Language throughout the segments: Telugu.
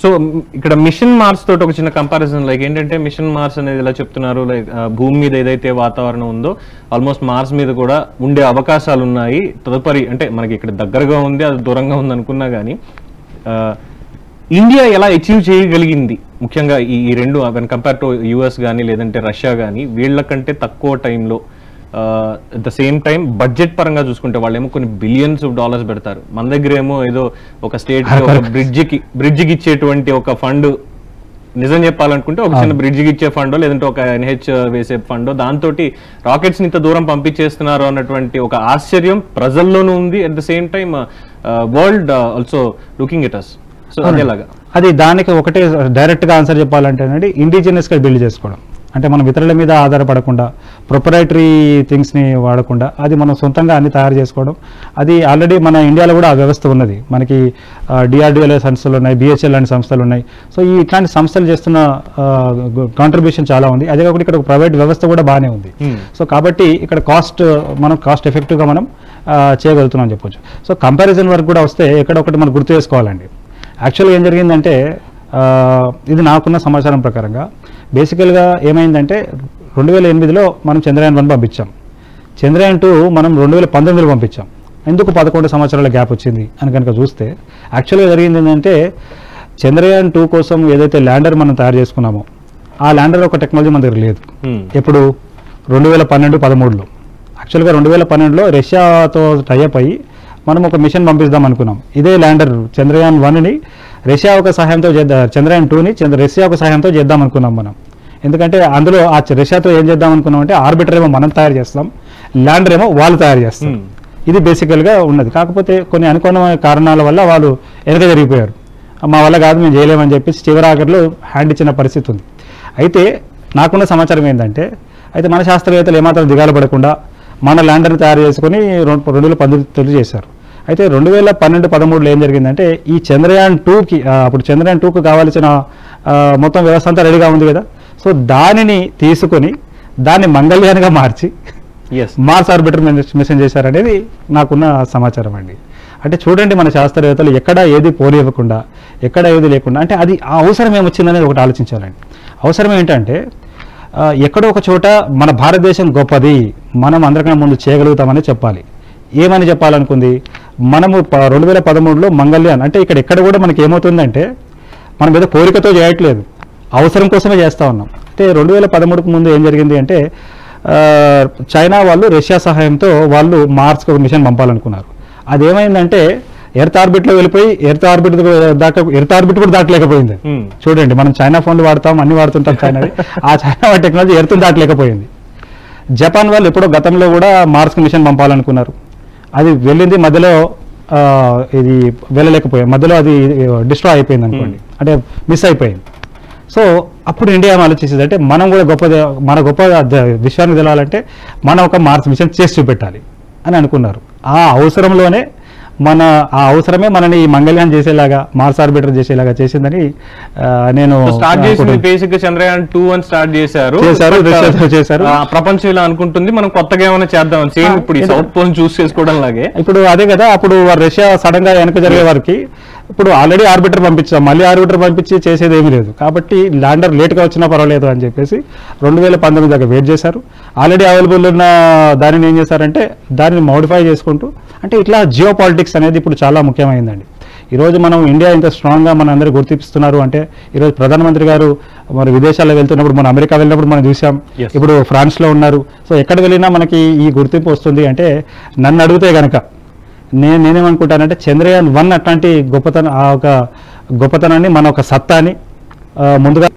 సో ఇక్కడ మిషన్ మార్స్ తోటి ఒక చిన్న కంపారిజన్ లైక్ ఏంటంటే మిషన్ మార్స్ అనేది ఎలా చెప్తున్నారు లైక్ భూమి మీద ఏదైతే వాతావరణం ఉందో ఆల్మోస్ట్ మార్స్ మీద కూడా ఉండే అవకాశాలు ఉన్నాయి. తదుపరి అంటే మనకి ఇక్కడ దగ్గరగా ఉంది అది దూరంగా ఉంది అనుకున్నా కానీ ఇండియా ఎలా అచీవ్ చేయగలిగింది? ముఖ్యంగా ఈ ఈ రెండు వెన్ కంపేర్ టు యుఎస్ కానీ లేదంటే రష్యా కానీ వీళ్ళకంటే తక్కువ టైంలో at the same time budget పరంగా చూసుకుంటే వాళ్ళేమో కొన్ని బిలియన్స్ ఆఫ్ డాలర్స్ పెడతారు. మన దగ్గర ఏమో ఏదో ఒక స్టేట్ ఒక బ్రిడ్జికి బ్రిడ్జికి ఇచ్చేటువంటి ఒక ఫండ్ నిజం చెప్పాలనుకుంటే ఒక చిన్న బ్రిడ్జికి ఇచ్చే ఫండో లేదంటే ఒక ఎన్హెచ్ వేసే ఫండో దాంతో రాకెట్స్ ఇంత దూరం పంపించేస్తున్నారు అన్నటువంటి ఒక ఆశ్చర్యం ప్రజల్లోనూ ఉంది. At the same time world also looking it as so అదేలాగా. అది దానికి ఒకటే డైరెక్ట్గా ఆన్సర్ చెప్పాలంటే ఇండిజినియస్గా బిల్డ్ చేసుకోవడం. అంటే మనం ఇతరుల మీద ఆధారపడకుండా ప్రొపరైటరీ థింగ్స్ని వాడకుండా అది మనం సొంతంగా అన్ని తయారు చేసుకోవడం. అది ఆల్రెడీ మన ఇండియాలో కూడా ఆ వ్యవస్థ ఉన్నది. మనకి డిఆర్డిఎల్ సంస్థలు ఉన్నాయి బిహెచ్ఎల్ లాంటి సంస్థలు ఉన్నాయి. సో ఈ ఇట్లాంటి సంస్థలు చేస్తున్న కాంట్రిబ్యూషన్ చాలా ఉంది. అదే కాకుండా ఇక్కడ ఒక ప్రైవేట్ వ్యవస్థ కూడా బాగానే ఉంది. Hmm. సో కాబట్టి ఇక్కడ కాస్ట్ మనం కాస్ట్ ఎఫెక్టివ్గా మనం చేయగలుగుతున్నాం చెప్పొచ్చు. సో కంపారిజన్ వరకు కూడా వస్తే ఎక్కడ ఒకటి మనం గుర్తు చేసుకోవాలండి. యాక్చువల్గా ఏం జరిగిందంటే ఇది నాకున్న సమాచారం ప్రకారంగా బేసికల్గా ఏమైందంటే రెండు వేల ఎనిమిదిలో మనం చంద్రయాన్ వన్ పంపించాం. చంద్రయాన్ టూ మనం రెండు వేల పంతొమ్మిదిలో పంపించాం. ఎందుకు పదకొండు సంవత్సరాల గ్యాప్ వచ్చింది అని కనుక చూస్తే యాక్చువల్గా జరిగింది ఏంటంటే చంద్రయాన్ టూ కోసం ఏదైతే ల్యాండర్ మనం తయారు చేసుకున్నామో ఆ ల్యాండర్ ఒక టెక్నాలజీ మన దగ్గర లేదు. ఎప్పుడు? రెండు వేల పన్నెండు పదమూడులో. యాక్చువల్గా రెండు వేల పన్నెండులో రష్యాతో టైఅప్ అయ్యి మనం ఒక మిషన్ పంపిద్దాం అనుకున్నాం. ఇదే ల్యాండర్ చంద్రయాన్ వన్ని రష్యా ఒక సహాయంతో చేద్దాం చంద్రయాన్ టూని చంద్ర రష్యా ఒక సహాయంతో చేద్దాం అనుకున్నాం మనం. ఎందుకంటే అందులో ఆ రష్యాతో ఏం చేద్దాం అనుకున్నాం అంటే ఆర్బిటర్ ఏమో మనం తయారు చేస్తాం ల్యాండర్ ఏమో వాళ్ళు తయారు చేస్తాం. ఇది బేసికల్గా ఉన్నది. కాకపోతే కొన్ని అనుకోని కారణాల వల్ల వాళ్ళు వెనక జరిగిపోయారు మా వల్ల కాదు మేము చేయలేమని చెప్పేసి చివరి ఆఖరిలో హ్యాండ్ ఇచ్చిన పరిస్థితి ఉంది. అయితే నాకున్న సమాచారం ఏంటంటే అయితే మన శాస్త్రవేత్తలు ఏమాత్రం దిగాలు పడకుండా మన ల్యాండర్ని తయారు చేసుకొని రెండు రెండు వేల పంతొమ్మిది చేశారు. అయితే రెండు వేల పన్నెండు పదమూడులో ఏం జరిగిందంటే ఈ చంద్రయాన్ టూకి అప్పుడు చంద్రయాన్ టూకి కావాల్సిన మొత్తం వ్యవస్థ అంతా రెడీగా ఉంది కదా. సో దానిని తీసుకొని దాన్ని మంగళ్యాన్గా మార్చి ఎస్ మార్స్ ఆర్బిటర్ మిషన్ చేశారనేది నాకున్న సమాచారం అండి. అంటే చూడండి మన శాస్త్రవేత్తలు ఎక్కడ ఏది పోనివ్వకుండా ఎక్కడ ఏది లేకుండా అంటే అది ఆ అవసరం ఏమొచ్చిందనేది ఒకటి ఆలోచించాలండి. అవసరం ఏంటంటే ఎక్కడో ఒక చోట మన భారతదేశం గొప్పది మనం అందరికన్నా ముందు చేయగలుగుతామని చెప్పాలి. ఏమని చెప్పాలనుకుంది? మనము రెండు వేల పదమూడులో మంగళ్యాన్ అంటే ఇక్కడ ఎక్కడ కూడా మనకి ఏమవుతుందంటే మనం ఏదో కోరికతో చేయట్లేదు. అవసరం కోసమే చేస్తూ ఉన్నాం. అంటే రెండు వేల పదమూడుకు ముందు ఏం జరిగింది అంటే చైనా వాళ్ళు రష్యా సహాయంతో వాళ్ళు మార్స్కి ఒక మిషన్ పంపాలనుకున్నారు. అదేమైందంటే ఎర్త్ ఆర్బిట్లో వెళ్ళిపోయి ఎర్త్ ఆర్బిట్ దాకా ఎర్త్ ఆర్బిట్ కూడా దాటలేకపోయింది. చూడండి మనం చైనా ఫోన్లు వాడతాం అన్ని వాడుతుంటాం చైనావి. ఆ చైనా టెక్నాలజీ ఎర్త్ దాటలేకపోయింది. జపాన్ వాళ్ళు ఎప్పుడో గతంలో కూడా మార్స్కి మిషన్ పంపాలనుకున్నారు. అది వెళ్ళింది మధ్యలో ఇది వెళ్ళలేకపోయాయి మధ్యలో అది డిస్ట్రాయ్ అయిపోయింది అనుకోండి. అంటే మిస్ అయిపోయింది. సో అప్పుడు ఇండియా ఆలోచించింది అంటే మనం కూడా గొప్ప మన గొప్ప విశ్వానికి తెలవాలంటే మనం ఒక మార్స్ మిషన్ చేసి చూపెట్టాలి అని అనుకున్నారు. ఆ అవసరంలోనే మన ఆ అవసరమే మనని ఈ మంగళ్యాన్ చేసేలాగా మార్స్ ఆర్బిటర్ చేసేలాగా చేసిందని నేను స్టార్ట్ చేసింది. బేసిక్గా చంద్రయాన్ టూ అని స్టార్ట్ చేశారు చేశారు, రష్యాతో చేశారు. ఆ, ప్రపంచం ఇలా అనుకుంటుంది మనం కొత్తగా ఏమైనా చేద్దాం సేమ్ ఇప్పుడు సౌత్ పోల్ చూస్ చేసుకోవడం లాగే ఇప్పుడు అదే కదా అప్పుడు రష్యా సడన్గా వెనక జరిగే వారికి ఇప్పుడు ఆల్రెడీ ఆర్బిటర్ పంపించాం. మళ్ళీ ఆర్బిటర్ పంపించి చేసేది ఏమీ లేదు. కాబట్టి ల్యాండర్ లేట్గా వచ్చినా పర్వాలేదు అని చెప్పేసి రెండు వేల పంతొమ్మిది దాకా వెయిట్ చేశారు. ఆల్రెడీ అవైలబుల్ ఉన్న దానిని ఏం చేశారంటే దానిని మోడిఫై చేసుకుంటూ అంటే ఇట్లా జియో పాలిటిక్స్ అనేది ఇప్పుడు చాలా ముఖ్యమైందండి. ఈరోజు మనం ఇండియా ఇంత స్ట్రాంగ్గా మన అందరూ గుర్తిస్తున్నారు అంటే ఈరోజు ప్రధానమంత్రి గారు మరి విదేశాల్లో వెళ్తున్నప్పుడు మనం అమెరికా వెళ్ళినప్పుడు మనం చూసాం. ఇప్పుడు ఫ్రాన్స్లో ఉన్నారు. సో ఎక్కడ వెళ్ళినా మనకి ఈ గుర్తింపు వస్తుంది అంటే నన్ను అడిగితే గనక నేను నేనేమనుకుంటానంటే చంద్రయాన్ వన్ అట్లాంటి గొప్పతనం ఆ ఒక గొప్పతనాన్ని మన ఒక సత్తాని ముందుగా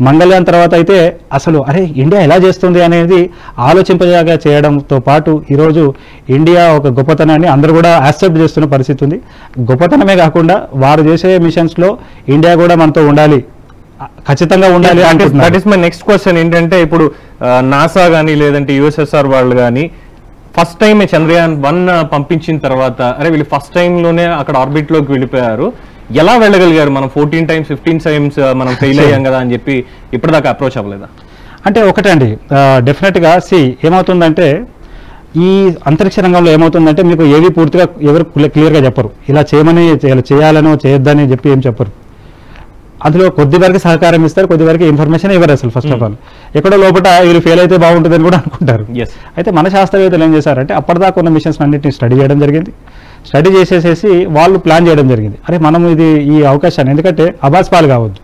మంగళయాన్ తర్వాత అయితే అసలు అరే ఇండియా ఎలా చేస్తుంది అనేది ఆలోచింపజాగా చేయడంతో పాటు ఈరోజు ఇండియా ఒక గొప్పతనాన్ని అందరూ కూడా యాక్సెప్ట్ చేస్తున్న పరిస్థితి ఉంది. గొప్పతనమే కాకుండా వారు చేసే మిషన్స్లో ఇండియా కూడా మనతో ఉండాలి. ఖచ్చితంగా ఉండాలి దట్ అనుకుంటున్నారు ఇస్ మై నెక్స్ట్ క్వశ్చన్ ఏంటంటే ఇప్పుడు నాసా కానీ లేదంటే యుఎస్ఎస్ఆర్ వాళ్ళు కానీ ఫస్ట్ టైం చంద్రయాన్ వన్ పంపించిన తర్వాత అరే వీళ్ళు ఫస్ట్ టైం లోనే అక్కడ ఆర్బిట్లోకి వెళ్ళిపోయారు. ఎలా వెళ్ళగలిగారు మనం? ఫోర్టీన్ టైమ్స్ ఫిఫ్టీన్ టైమ్స్ మనం ఫెయిల్ అయ్యాం కదా అని చెప్పి ఇప్పటిదాకా అప్రోచ్ అవ్వలేదా? అంటే ఒకటండి డెఫినెట్గా సి ఏమవుతుందంటే ఈ అంతరిక్ష రంగంలో ఏమవుతుందంటే మీకు ఏవి పూర్తిగా ఎవరు క్లియర్గా చెప్పరు. ఇలా చేయమని ఇలా చేయాలనో చేయొద్దని చెప్పి ఏం చెప్పరు. అందులో కొద్ది వరకు సహకారం ఇస్తారు కొద్ది వరకు ఇన్ఫర్మేషన్ ఇవ్వరు అసలు ఫస్ట్ ఆఫ్ ఆల్ ఎక్కడో లోపల వీళ్ళు ఫెయిల్ అయితే బాగుంటుందని కూడా అనుకుంటారు. ఎస్ అయితే మన శాస్త్రవేత్తలు ఏం చేశారంటే అప్పటిదాకా ఉన్న మిషన్స్ అన్నింటినీ స్టడీ చేయడం జరిగింది. స్టడీ చేసేసేసి వాళ్ళు ప్లాన్ చేయడం జరిగింది. అరే మనం ఇది ఈ అవకాశాన్ని ఎందుకంటే అబాస్పాలు కావద్దు.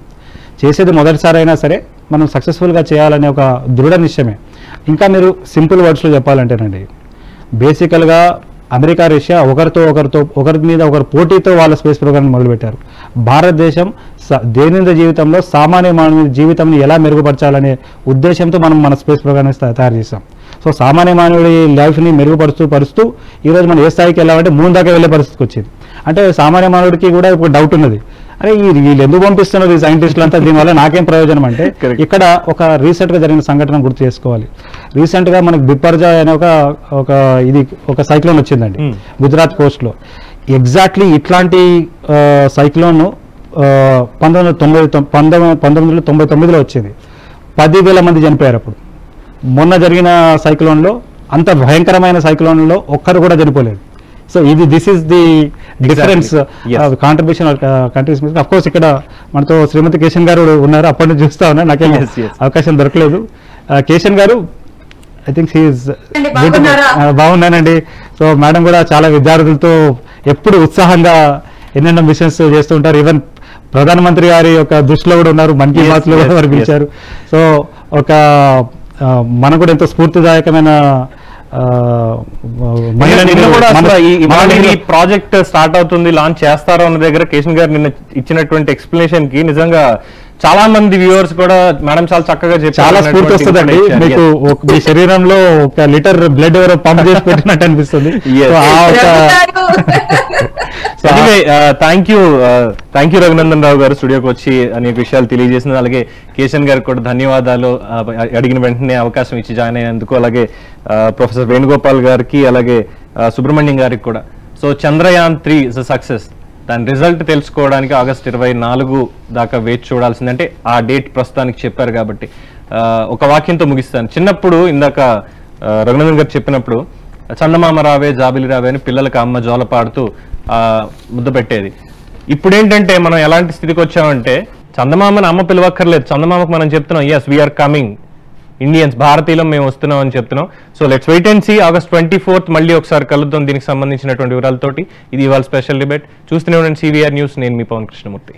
చేసేది మొదటిసారి అయినా సరే మనం సక్సెస్ఫుల్గా చేయాలనే ఒక దృఢ నిశ్చయమే. ఇంకా మీరు సింపుల్ వర్డ్స్లో చెప్పాలంటేనండి బేసికల్గా అమెరికా రష్యా ఒకరితో ఒకరితో ఒకరి మీద ఒకరు పోటీతో వాళ్ళ స్పేస్ ప్రోగ్రామ్ మొదలుపెట్టారు. భారతదేశం దైనందిన జీవితంలో సామాన్య మానవుని జీవితం ఎలా మెరుగుపరచాలనే ఉద్దేశంతో మనం మన స్పేస్ ప్రోగ్రామ్ తయారు చేస్తాం సో సామాన్య మానవుడి లైఫ్ని మెరుగుపరుస్తూ పరుస్తూ ఈరోజు మనం ఏ స్థాయికి వెళ్ళామంటే మూడు దాకా వెళ్ళే పరిస్థితికి వచ్చింది. అంటే సామాన్య మానవుడికి కూడా ఇప్పుడు డౌట్ ఉన్నది. అరే ఈ వీళ్ళు ఎందుకు పంపిస్తున్నారు ఈ సైంటిస్టులు అంతా దీనివల్ల నాకేం ప్రయోజనం అంటే. ఇక్కడ ఒక రీసెంట్గా జరిగిన సంఘటన గుర్తు చేసుకోవాలి. రీసెంట్గా మనకు బిప్పర్జా అనే ఒక ఒక ఇది ఒక సైక్లోన్ వచ్చిందండి. Hmm. గుజరాత్ కోస్ట్లో ఎగ్జాక్ట్లీ ఇట్లాంటి సైక్లోన్ పంతొమ్మిది వందల తొంభై తొమ్- పంతొమ్మిది పంతొమ్మిది వందల తొంభై తొమ్మిదిలో వచ్చింది. పదివేల మంది చనిపోయారు అప్పుడు. మొన్న జరిగిన సైక్లోన్లో అంత భయంకరమైన సైక్లోన్లో ఒక్కరు కూడా చనిపోలేదు. సో ఇది this is the difference. Contribution countries of course ఇక్కడ మనతో శ్రీమతి కేశన్ గారు ఉన్నారు. అప్పటి నుంచి చూస్తా ఉన్నా. నాకేం. అవకాశం దొరకలేదు. ఆ, కేశన్ గారు ఐ థింక్ బాగున్నారా? బాగున్నానండి. సో మేడం కూడా చాలా విద్యార్థులతో ఎప్పుడు ఉత్సాహంగా ఎన్నెన్నో మిషన్స్ చేస్తూ ఉంటారు. ఈవెన్ ప్రధానమంత్రి గారి యొక్క దృష్టిలో కూడా ఉన్నారు మన్ కీ బాత్లో కూడా వారు. పిలిచారు సో ఒక మనకు కూడా ఎంతో స్ఫూర్తిదాయకమైన ఈ ప్రాజెక్ట్ స్టార్ట్ అవుతుంది లాంచ్ చేస్తారో అన్న దగ్గర కిషన్ గారు నిన్న ఇచ్చినటువంటి ఎక్స్ప్లెనేషన్కి నిజంగా చాలా మంది వ్యూవర్స్ కూడా మేడం చాలా చక్కగా చెప్పారు. చాలా స్ఫూర్తి వస్తుందండి. మీకు మీ శరీరంలో ఒక లీటర్ బ్లడ్ ఎవరో పంప్ చేసి పెట్టినట్టు అనిపిస్తుంది. Thank you thank you Raghunandan Rao garu స్టూడియోకి వచ్చి అనేక విషయాలు తెలియజేసింది అలాగే కేశన్ గారికి కూడా ధన్యవాదాలు. అడిగిన వెంటనే అవకాశం ఇచ్చి జాయిన్ అయినందుకు. అలాగే ప్రొఫెసర్ వేణుగోపాల్ గారికి అలాగే సుబ్రహ్మణ్యం గారికి కూడా. So Chandrayaan three is success దాని రిజల్ట్ తెలుసుకోవడానికి ఆగస్ట్ ఇరవై నాలుగు దాకా వేచి చూడాల్సింది. అంటే ఆ డేట్ ప్రస్తుతానికి చెప్పారు కాబట్టి ఒక వాక్యంతో ముగిస్తాను. చిన్నప్పుడు ఇందాక రఘునందన్ గారు చెప్పినప్పుడు చందమామ రావే జాబిలి రావే అని పిల్లలకు అమ్మ జోల పాడుతూ ముద్ద పెట్టేది. ఇప్పుడేంటంటే మనం ఎలాంటి స్థితికి వచ్చామంటే చందమామని అమ్మ పిలవక్కర్లేదు. చందమామకు మనం చెప్తున్నాం yes we are coming Indians భారతీయులం మేము వస్తున్నాం అని చెప్తున్నాం. So let's wait and see August twenty fourth మళ్ళీ ఒకసారి కలుద్దాం. దీనికి సంబంధించినటువంటి వివరాలతోటి ఇది ఇవాళ స్పెషల్ డిబేట్ చూస్తూనే ఉండండి. సివిఆర్ న్యూస్ నేను మీ పవన్ కృష్ణమూర్తి.